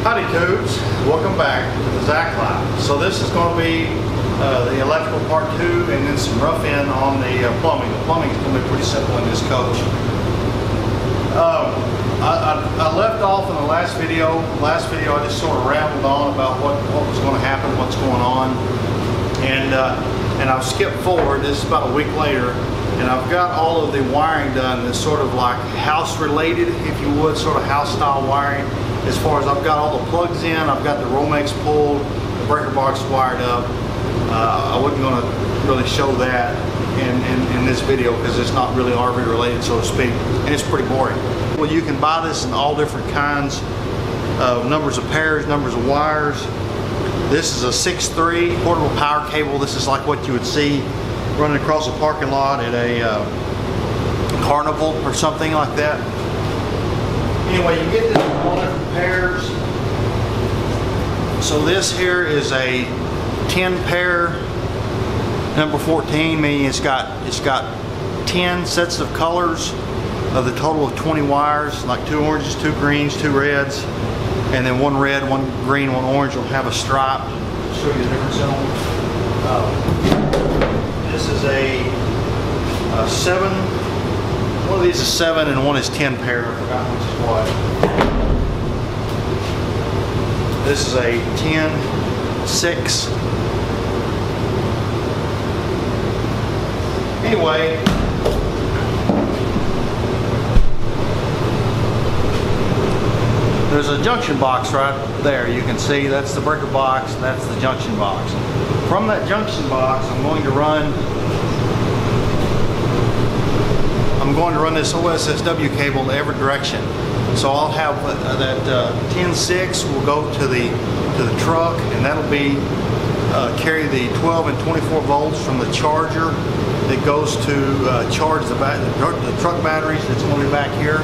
Howdy tubes, welcome back to the Zach Life. So this is going to be uh, the electrical part two and then some rough in on the uh, plumbing. The plumbing is going to be pretty simple in this coach. Um, I, I, I left off in the last video. Last video I just sort of rambled on about what, what was going to happen, what's going on. And, uh, and I've skipped forward, this is about a week later, and I've got all of the wiring done that's sort of like house related, if you would, sort of house style wiring. As far as I've got all the plugs in, I've got the Romex pulled, the breaker box wired up. Uh, I wasn't going to really show that in, in, in this video because it's not really RV related, so to speak, and it's pretty boring. Well, you can buy this in all different kinds of numbers of pairs, numbers of wires. This is a 6.3 portable power cable. This is like what you would see running across a parking lot at a uh, carnival or something like that. Anyway, you get this in all different pairs. So this here is a 10 pair, number 14, meaning it's got it's got 10 sets of colors of the total of 20 wires, like two oranges, two greens, two reds, and then one red, one green, one orange will have a stripe. Show you the difference in them. Uh, this is a, a seven, one of these is seven and one is 10 pair, I forgot which is what. This is a 10, 6. Anyway, there's a junction box right there. You can see that's the breaker box, that's the junction box. From that junction box, I'm going to run I'm going to run this OSSW cable every direction. So I'll have uh, that uh, 10.6 will go to the to the truck, and that'll be uh, carry the 12 and 24 volts from the charger that goes to uh, charge the, the, truck batteries that's going to be back here.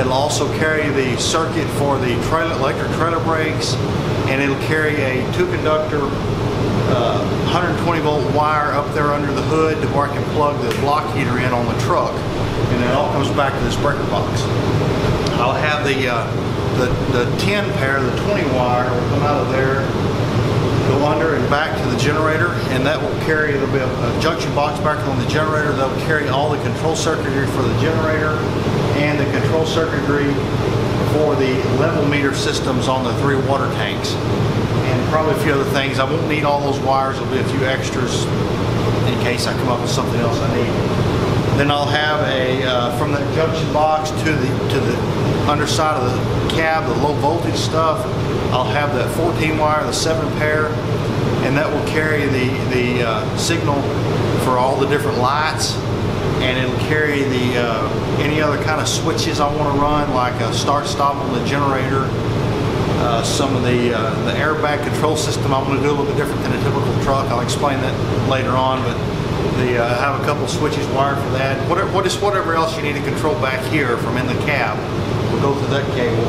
It'll also carry the circuit for the trailer, electric trailer brakes, and it'll carry a two conductor uh, 120 volt wire up there under the hood where I can plug the block heater in on the truck, and it all comes back to this breaker box. I'll have the uh, the, the 10 pair, the 20 wire will come out of there go under and back to the generator and that will carry, there'll be a, a junction box back on the generator that will carry all the control circuitry for the generator and the control circuitry for the level meter systems on the three water tanks and probably a few other things. I won't need all those wires, there'll be a few extras in case I come up with something else I need. Then I'll have a, uh, from the junction box to the, to the underside of the cab, the low voltage stuff, I'll have that 14 wire, the seven pair, and that will carry the, the uh, signal for all the different lights and it'll carry the uh, any other kind of switches I want to run like a start stop on the generator uh, some of the uh, the airbag control system I'm going to do a little bit different than a typical truck. I'll explain that later on but the uh, have a couple switches wired for that. Whatever, what is whatever else you need to control back here from in the cab we'll go through that cable.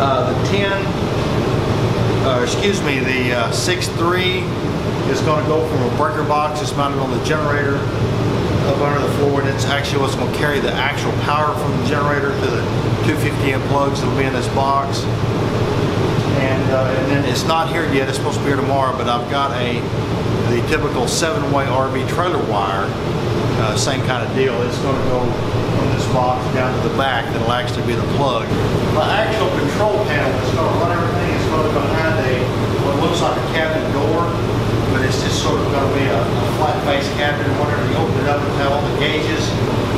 Uh, the 10, uh, excuse me, the uh, 6.3 is going to go from a breaker box that's mounted on the generator up under the floor and it's actually what's going to carry the actual power from the generator to the 250 amp plugs that will be in this box and, uh, and then it's not here yet. It's supposed to be here tomorrow, but I've got a the typical seven-way RV trailer wire, uh, same kind of deal. It's going to go from this box down to the back. That'll actually be the plug. The actual control panel is going to run everything. It's going to go behind a what looks like a cabinet door, but it's just sort of going to be a, a flat face cabinet. Whenever you open it up, it'll have all the gauges,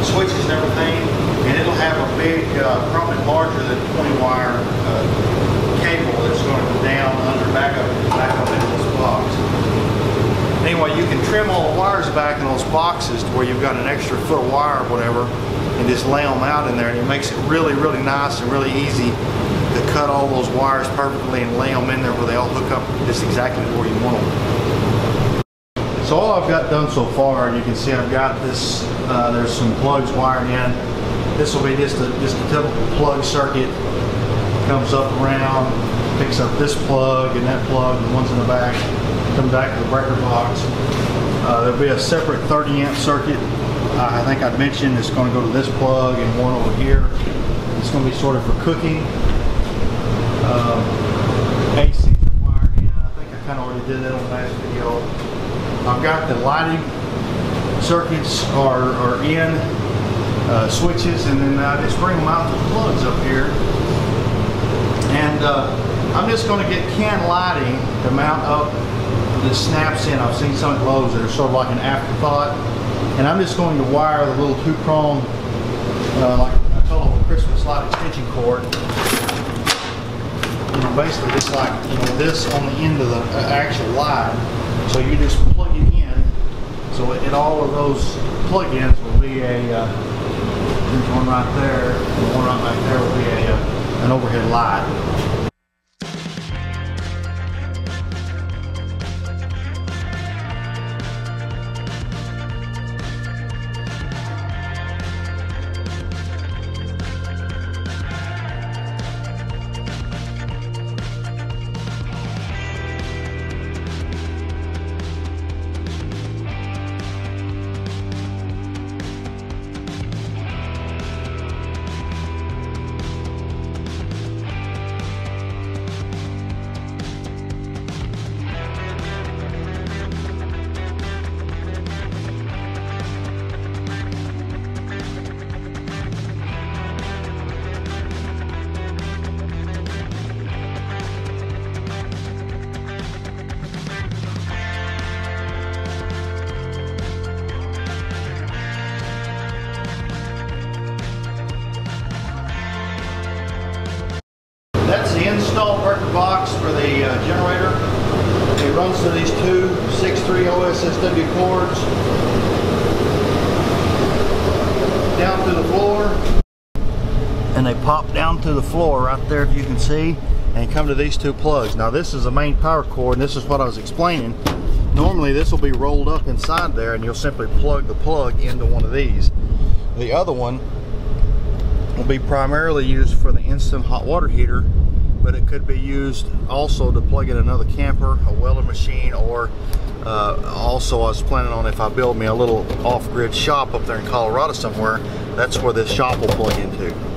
switches, and everything, and it'll have a big, uh, probably larger than 20 wire uh, down under back up, back box. Anyway, you can trim all the wires back in those boxes to where you've got an extra foot of wire or whatever and just lay them out in there and it makes it really, really nice and really easy to cut all those wires perfectly and lay them in there where they all hook up just exactly where you want them. So all I've got done so far, and you can see I've got this, uh, there's some plugs wired in. This will be just a, just a typical plug circuit comes up around, picks up this plug and that plug and the ones in the back, come back to the breaker box. Uh, there'll be a separate 30 amp circuit. Uh, I think I mentioned it's going to go to this plug and one over here. It's going to be sort of for cooking. Um, AC wiring, I think I kind of already did that on the last video. I've got the lighting circuits are, are in, uh, switches, and then uh, I just bring them out to the plugs up here. And uh, I'm just going to get can lighting to mount up that snaps in. I've seen some at that are sort of like an afterthought. And I'm just going to wire the little two-prong, uh, like I told them, Christmas light extension cord. You know, basically just like, you know, this on the end of the uh, actual line. So you just plug it in. So in all of those plug-ins will be a, uh, there's one right there, and one right back there will be a, uh, an overhead light. To the floor right there if you can see and come to these two plugs. Now this is the main power cord and this is what I was explaining. Normally this will be rolled up inside there and you'll simply plug the plug into one of these. The other one will be primarily used for the instant hot water heater, but it could be used also to plug in another camper, a welding machine, or uh, also I was planning on if I build me a little off-grid shop up there in Colorado somewhere, that's where this shop will plug into.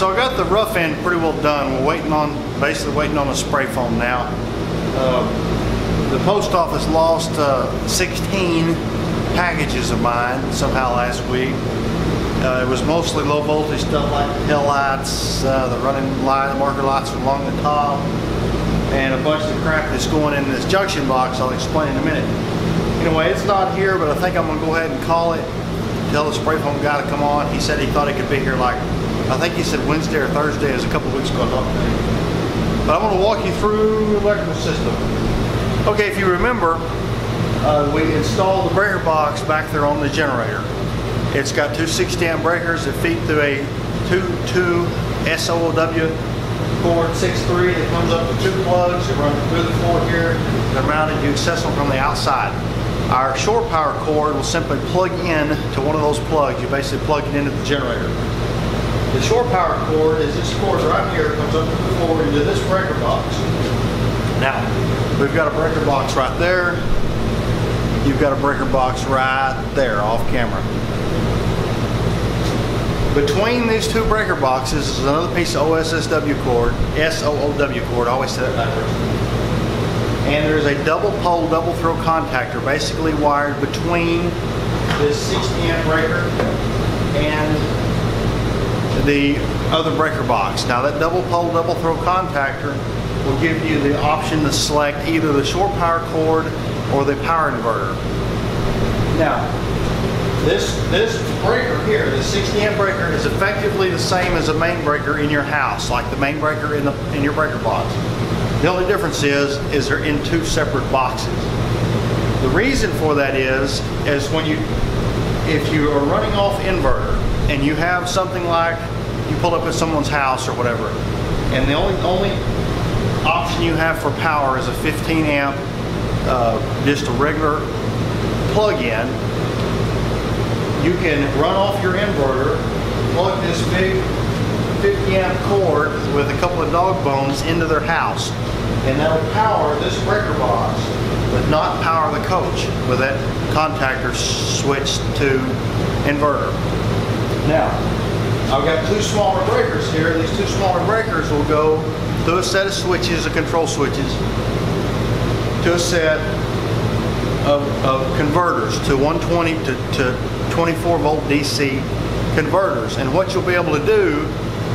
So I got the rough in pretty well done. We're waiting on, basically waiting on a spray foam now. Uh, the post office lost uh, 16 packages of mine somehow last week. Uh, it was mostly low voltage stuff like the tail lights, uh, the running light, the marker lights along the top, and a bunch of crap that's going in this junction box I'll explain in a minute. Anyway, it's not here, but I think I'm gonna go ahead and call it, tell the spray foam guy to come on. He said he thought he could be here like, I think he said Wednesday or Thursday, is a couple weeks ago to. But I'm gonna walk you through the electrical system. Okay, if you remember, uh, we installed the breaker box back there on the generator. It's got two 60 amp breakers that feed through a 2-2 SOLW cord 6.3 that comes up with two plugs that run through the floor here. They're mounted, you access them from the outside. Our shore power cord will simply plug in to one of those plugs. You basically plug it into the generator. The shore power cord is this cord right here, comes up the floor into this breaker box. Now, we've got a breaker box right there. You've got a breaker box right there off camera. Between these two breaker boxes is another piece of OSSW cord, SOOW cord, I always say that backwards. And there's a double pole, double throw contactor basically wired between this 60 amp breaker and the other breaker box. Now that double pole, double throw contactor will give you the option to select either the shore power cord or the power inverter. Now, this, this breaker here, the 60 amp breaker, is effectively the same as a main breaker in your house, like the main breaker in, the, in your breaker box. The only difference is, is they're in two separate boxes. The reason for that is, is when you, if you are running off inverter and you have something like, you pull up at someone's house or whatever, and the only, only option you have for power is a 15 amp, uh, just a regular plug-in, you can run off your inverter, plug this big 50 amp cord with a couple of dog bones into their house. And that'll power this breaker box, but not power the coach with that contactor switched to inverter. Now, I've got two smaller breakers here. These two smaller breakers will go through a set of switches, of control switches, to a set of, of converters to 120 to, to 24 volt DC converters. And what you'll be able to do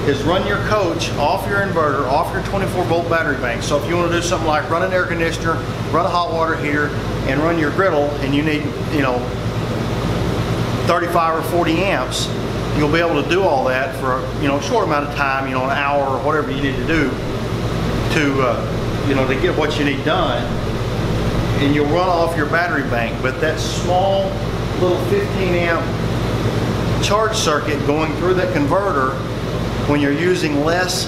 is run your coach off your inverter, off your 24 volt battery bank. So if you want to do something like run an air conditioner, run a hot water heater, and run your griddle, and you need, you know, 35 or 40 amps, you'll be able to do all that for you know a short amount of time, you know, an hour or whatever you need to do to uh, you know to get what you need done. And you'll run off your battery bank, but that small little 15 amp charge circuit going through that converter when you're using less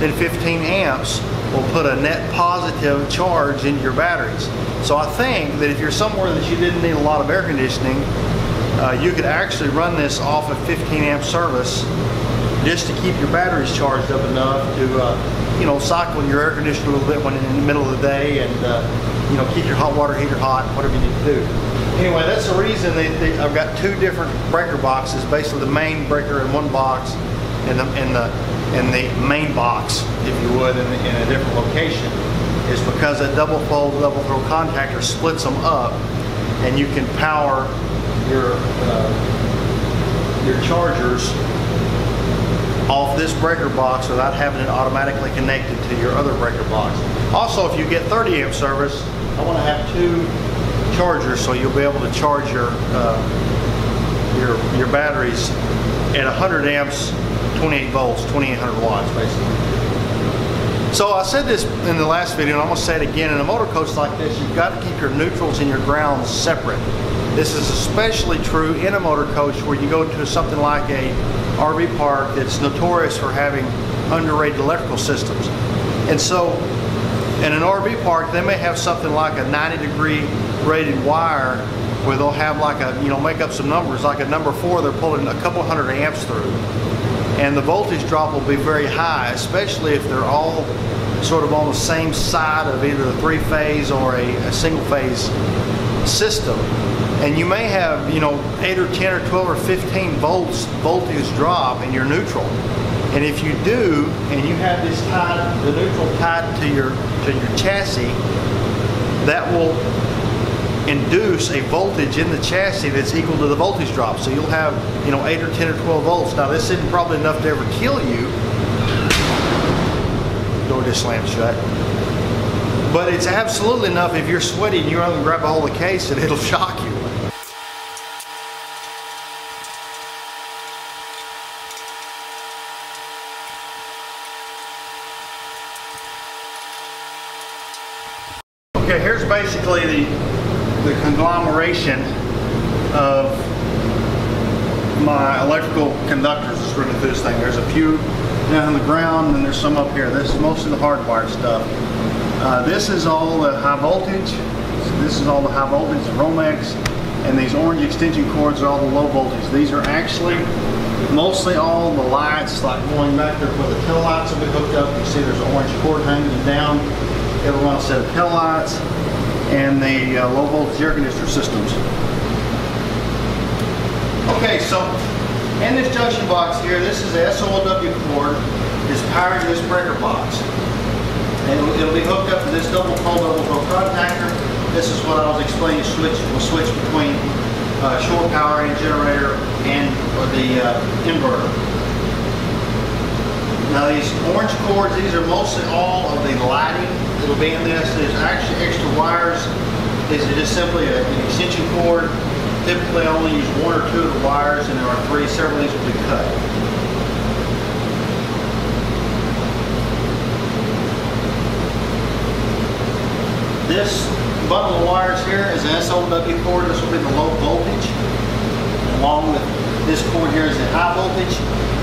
than 15 amps will put a net positive charge into your batteries. So I think that if you're somewhere that you didn't need a lot of air conditioning, uh, you could actually run this off a 15 amp service just to keep your batteries charged up enough to, uh, you know, cycle your air conditioner a little bit when in the middle of the day and, uh, you know, keep your hot water heater hot, whatever you need to do. Anyway, that's the reason they, they, I've got two different breaker boxes, basically the main breaker in one box and the, and the, and the main box, if you would, in, in a different location, is because a double pole, double throw contactor splits them up and you can power your, uh, your chargers off this breaker box without having it automatically connected to your other breaker box. Also, if you get 30 amp service, I want to have two chargers so you'll be able to charge your uh, your your batteries at 100 amps, 28 volts, 2800 watts, basically. So I said this in the last video, and I'm going to say it again. In a motor coach like this, you've got to keep your neutrals and your grounds separate. This is especially true in a motor coach where you go to something like a RV park that's notorious for having underrated electrical systems. And so in an RV park, they may have something like a 90 degree rated wire where they'll have like a, you know, make up some numbers, like a number four, they're pulling a couple hundred amps through. And the voltage drop will be very high, especially if they're all sort of on the same side of either a three phase or a, a single phase system. And you may have, you know, 8 or 10 or 12 or 15 volts voltage drop in your neutral. And if you do, and you have this tied, the neutral tied to your to your chassis, that will induce a voltage in the chassis that's equal to the voltage drop. So you'll have, you know, 8 or 10 or 12 volts. Now this isn't probably enough to ever kill you. Door just slammed shut. But it's absolutely enough if you're sweaty and you run and grab a hold of the case and it'll shock you. Okay, basically the, the conglomeration of my electrical conductors that's running through this thing. There's a few down on the ground and there's some up here. This is mostly the hardwired stuff. Uh, this is all the high voltage. This is all the high voltage, the Romex, and these orange extension cords are all the low voltage. These are actually mostly all the lights, like going back there where the tail lights have been hooked up. You see there's an orange cord hanging down. A set of tail lights and the uh, low voltage air conditioner systems. Okay, so in this junction box here, this is the SOLW cord is powering this breaker box. And it'll, it'll, be hooked up to this double pole double throw contactor. This is what I was explaining, switch will switch between uh, shore power and generator and or the uh, inverter. Now these orange cords, these are mostly all of the lighting that'll be in this. There's actually extra wires. Is just simply an extension cord. Typically I only use one or two of the wires and there are three, several of these will be cut. This bundle of wires here is an SOW cord. This will be the low voltage. Along with this cord here is the high voltage.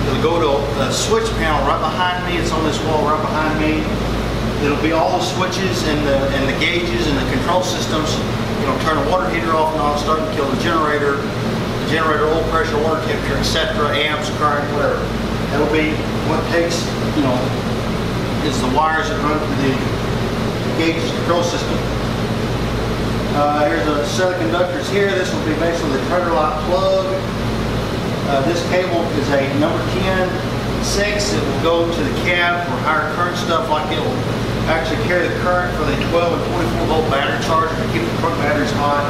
It'll go to a switch panel right behind me. It's on this wall right behind me. It'll be all the switches and the and the gauges and the control systems. You know, turn the water heater off and on, start to kill the generator, the generator oil pressure, water temperature, etc., amps, current, whatever. That'll be what takes, you know, is the wires that run to the gauge control system. Uh, here's a set of conductors here. This will be basically the trigger lock plug. Uh, this cable is a number 10 6. It will go to the cab for higher current stuff like it will actually carry the current for the 12 and 24 volt battery charger to keep the front batteries hot.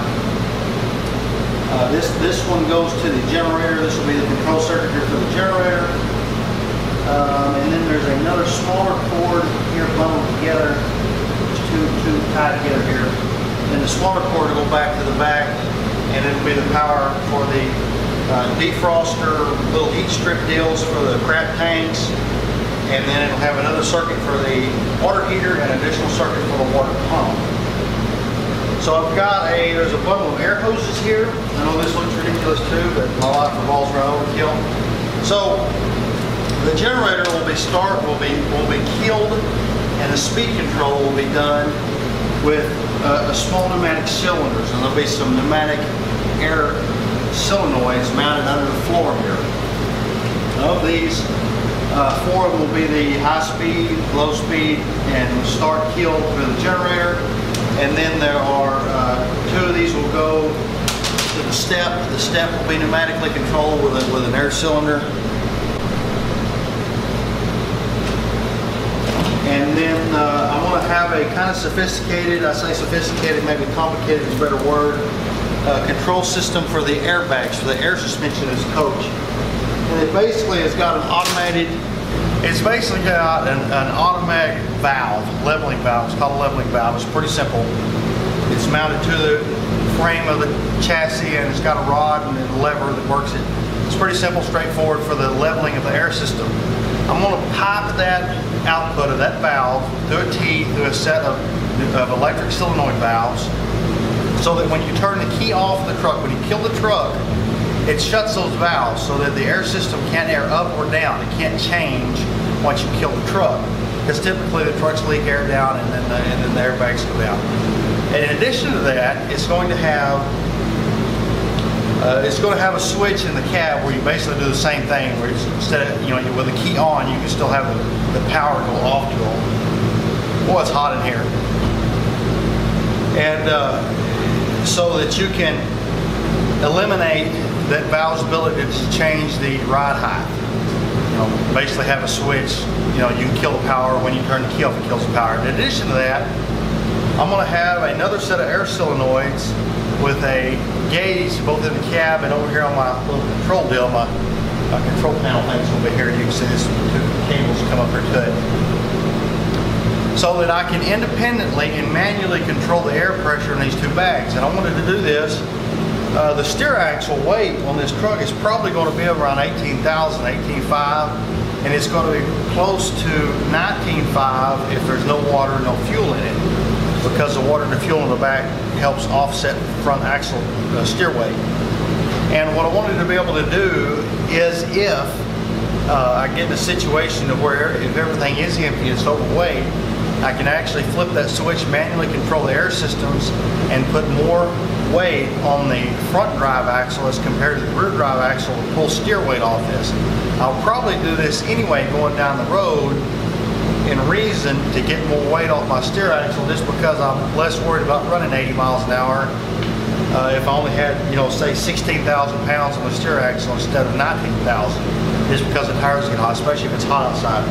Uh, this, this one goes to the generator. This will be the control circuit here for the generator. Um, and then there's another smaller cord here bundled together two, two tied together here. And the smaller cord will go back to the back and it'll be the power for the uh, defroster, little heat strip deals for the crap tanks. And then it'll have another circuit for the water heater and additional circuit for the water pump. So I've got a, there's a bundle of air hoses here. I know this looks ridiculous too, but my life revolves around overkill. So the generator will be start, will be, will be killed and the speed control will be done with uh, a small pneumatic cylinders and there'll be some pneumatic air solenoids mounted under the floor here. Of these, uh, four of them will be the high speed, low speed, and start kill for the generator. And then there are uh, two of these will go to the step. The step will be pneumatically controlled with, a, with an air cylinder And then uh, I want to have a kind of sophisticated, I say sophisticated, maybe complicated is a better word, uh, control system for the airbags, for the air suspension this coach. And it basically has got an automated, it's basically got an, an automatic valve, leveling valve. It's called a leveling valve. It's pretty simple. It's mounted to the frame of the chassis and it's got a rod and a lever that works it. It's pretty simple, straightforward for the leveling of the air system. I'm going to pipe that output of that valve through a T through a set of, of electric solenoid valves so that when you turn the key off the truck, when you kill the truck, it shuts those valves so that the air system can't air up or down. It can't change once you kill the truck. Because typically the trucks leak air down and then the, and then the airbags go down. And in addition to that, it's going to have uh, it's going to have a switch in the cab where you basically do the same thing. Where instead of you know with the key on, you can still have the, the power go off to them. Boy, it's hot in here. And uh, so that you can eliminate that valve's ability to change the ride height. you know, basically have a switch, you know, you can kill the power. When you turn the key off, it kills the power. In addition to that, I'm gonna have another set of air solenoids with a gauge both in the cab and over here on my little control deal, my, my control panel thing's over here. You can see this two cables come up here to it. So that I can independently and manually control the air pressure in these two bags. And I wanted to do this uh, the steer axle weight on this truck is probably going to be around 18,000, 18,500, and it's going to be close to 19,500 if there's no water, no fuel in it, because the water and the fuel in the back helps offset front axle uh, steer weight. And what I wanted to be able to do is if uh, I get in a situation where if everything is empty, it's overweight, I can actually flip that switch, manually control the air systems, and put more weight on the front drive axle as compared to the rear drive axle to pull steer weight off this. I'll probably do this anyway going down the road in reason to get more weight off my steer axle just because I'm less worried about running 80 miles an hour uh, if I only had, you know, say 16,000 pounds on the steer axle instead of 19,000, just because the tires get hot, especially if it's hot outside.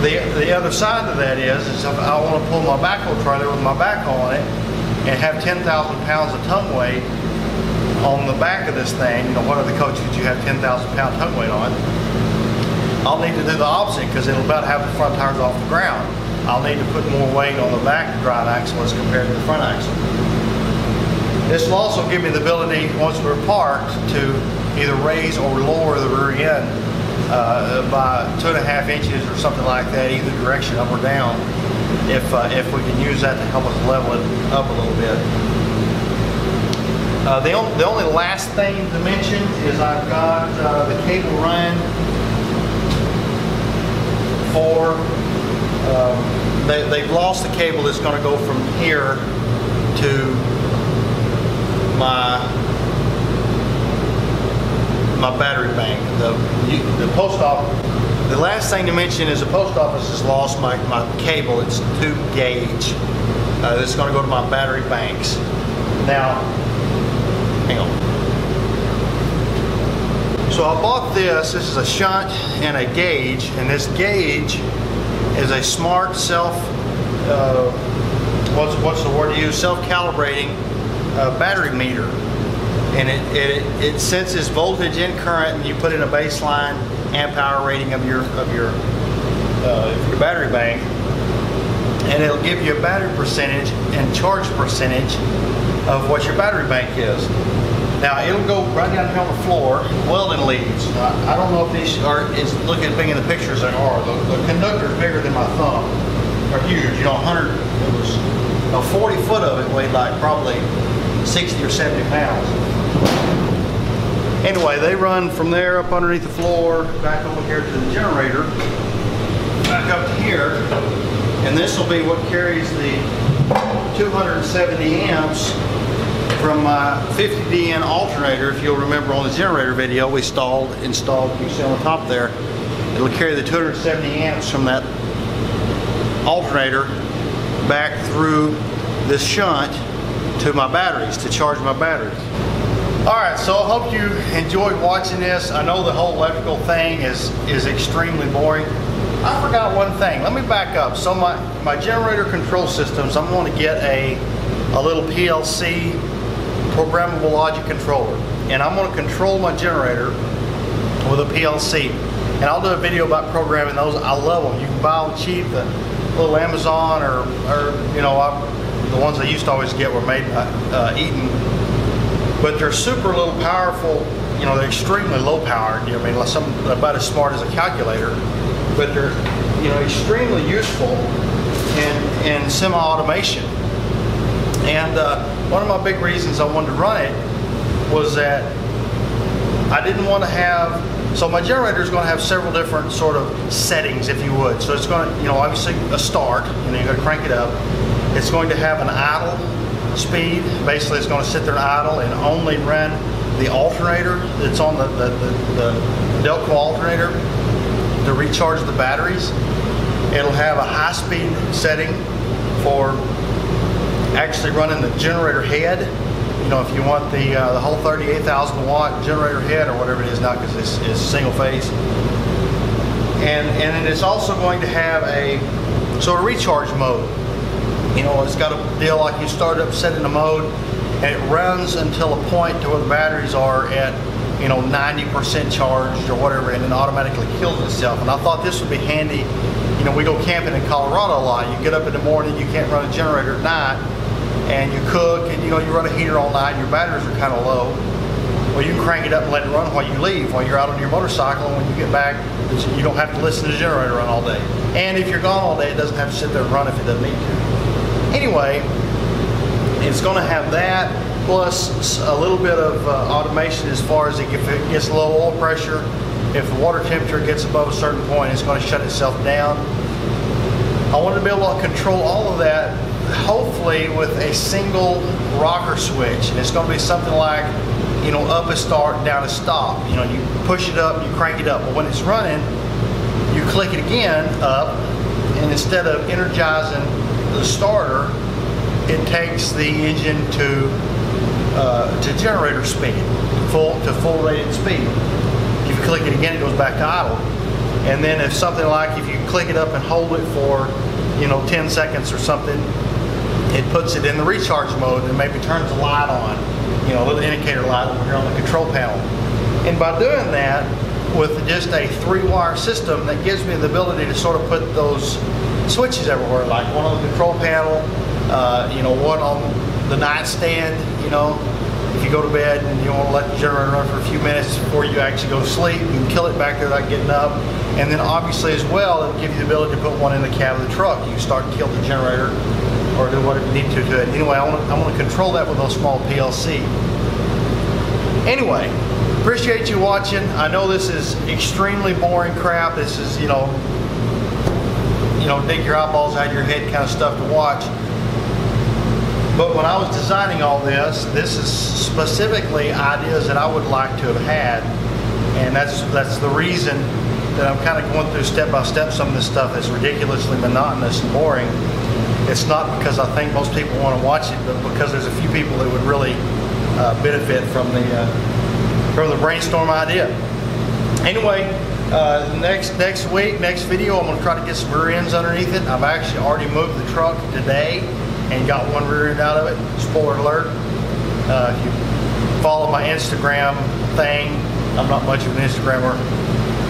The, the other side of that is, is if I want to pull my backhoe trailer with my backhoe on it and have 10,000 pounds of tongue weight on the back of this thing, you know, what other coach could you have 10,000 pound tongue weight on? I'll need to do the opposite because it'll about have the front tires off the ground. I'll need to put more weight on the back drive axle as compared to the front axle. This will also give me the ability, once we're parked, to either raise or lower the rear end uh, by two and a half inches or something like that, either direction, up or down, if, uh, if we can use that to help us level it up a little bit. Uh, the, on, the only last thing to mention is I've got uh, the cable run for, um, they, they've lost the cable that's going to go from here to my my battery bank. The the post office. The last thing to mention is the post office has lost my, my cable. It's two gauge. Uh, it's going to go to my battery banks. Now, hang on. So I bought this. This is a shunt and a gauge, and this gauge is a smart self. Uh, what's what's the word to use? Self-calibrating uh, battery meter. And it, it, it senses voltage and current and you put in a baseline amp hour rating of your, of your, uh, your battery bank. And it'll give you a battery percentage and charge percentage of what your battery bank is. Now it'll go right down here on the floor, welding leads. I don't know if these are, it's looking as big in the pictures they are. The, the conductor's bigger than my thumb. They're huge, you know, 100, it was, you know, 40 foot of it weighed like probably 60 or 70 pounds. Anyway, they run from there up underneath the floor, back over here to the generator, back up to here, and this will be what carries the 270 amps from my 50DN alternator. If you'll remember on the generator video we installed, installed, you see on the top there, it'll carry the 270 amps from that alternator back through this shunt to my batteries, to charge my batteries. All right, so I hope you enjoyed watching this. I know the whole electrical thing is, is extremely boring. I forgot one thing. Let me back up. So my, my generator control systems, I'm going to get a, a little PLC programmable logic controller. And I'm going to control my generator with a PLC. And I'll do a video about programming those. I love them. You can buy them cheap, the little Amazon or, or you know, I, the ones I used to always get were made by uh, Eaton, but they're super little powerful. You know, they're extremely low powered. You know, I mean, some about as smart as a calculator, but they're you know extremely useful in in semi-automation. And uh, one of my big reasons I wanted to run it was that I didn't want to have so my generator is going to have several different sort of settings, if you would. So it's going to, you know, obviously a start, you know, you're going to crank it up. It's going to have an idle speed. Basically, it's going to sit there idle and only run the alternator that's on the, the, the, the Delco alternator to recharge the batteries. It'll have a high speed setting for actually running the generator head. You know, if you want the uh, the whole 38,000 watt generator head or whatever it is now, because it's, it's single phase. And, and it's also going to have a sort of recharge mode. You know, it's got a deal like you start up, set in a mode, and it runs until a point to where the batteries are at, you know, 90% charged or whatever, and then automatically kills itself. And I thought this would be handy. You know, we go camping in Colorado a lot. You get up in the morning, you can't run a generator at night, and you cook, and you know, you run a heater all night, and your batteries are kind of low. Well, you can crank it up and let it run while you leave, while you're out on your motorcycle, and when you get back, you don't have to listen to the generator run all day. And if you're gone all day, it doesn't have to sit there and run if it doesn't need to. Anyway, it's going to have that plus a little bit of uh, automation as far as if it gets low oil pressure, if the water temperature gets above a certain point, it's going to shut itself down. I want to be able to control all of that, hopefully with a single rocker switch. And it's going to be something like, you know, up a start, down a stop. You know, you push it up, you crank it up. But when it's running, you click it again up, and instead of energizing the starter, it takes the engine to uh, to generator speed, full to full rated speed. If you click it again, it goes back to idle. And then if something like if you click it up and hold it for, you know, 10 seconds or something, it puts it in the recharge mode and maybe turns the light on, you know, a little indicator light over here on the control panel. And by doing that, with just a three-wire system, that gives me the ability to sort of put those switches everywhere, like one on the control panel, uh, you know, one on the nightstand, you know, if you go to bed and you want to let the generator run for a few minutes before you actually go to sleep, you can kill it back there without getting up. And then obviously as well, it'll give you the ability to put one in the cab of the truck. You start and kill the generator or do whatever you need to do it. Anyway, I want to, I want to control that with a small PLC. Anyway, appreciate you watching. I know this is extremely boring crap. This is, you know, you know, dig your eyeballs out of your head kind of stuff to watch. But when I was designing all this, this is specifically ideas that I would like to have had. And that's that's the reason that I'm kind of going through step by step some of this stuff that's ridiculously monotonous and boring. It's not because I think most people want to watch it, but because there's a few people that would really uh, benefit from the uh, from the brainstorm idea. Anyway, uh, next next week, next video, I'm going to try to get some rear ends underneath it. I've actually already moved the truck today and got one rear end out of it. Spoiler alert. Uh, if you follow my Instagram thing, I'm not much of an Instagrammer.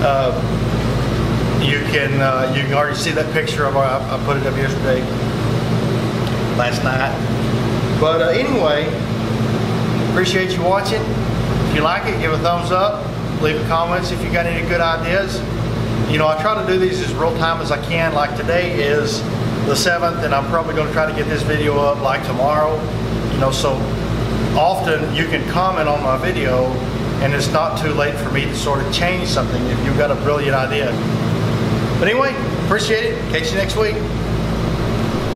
Uh, you can uh, you can already see that picture of I, I put it up yesterday, last night. But uh, anyway, appreciate you watching. If you like it, give a thumbs up. Leave comments if you got any good ideas. You know, I try to do these as real time as I can. Like today is the 7th, and I'm probably going to try to get this video up like tomorrow. You know, so often you can comment on my video, and it's not too late for me to sort of change something if you've got a brilliant idea. But anyway, appreciate it. Catch you next week.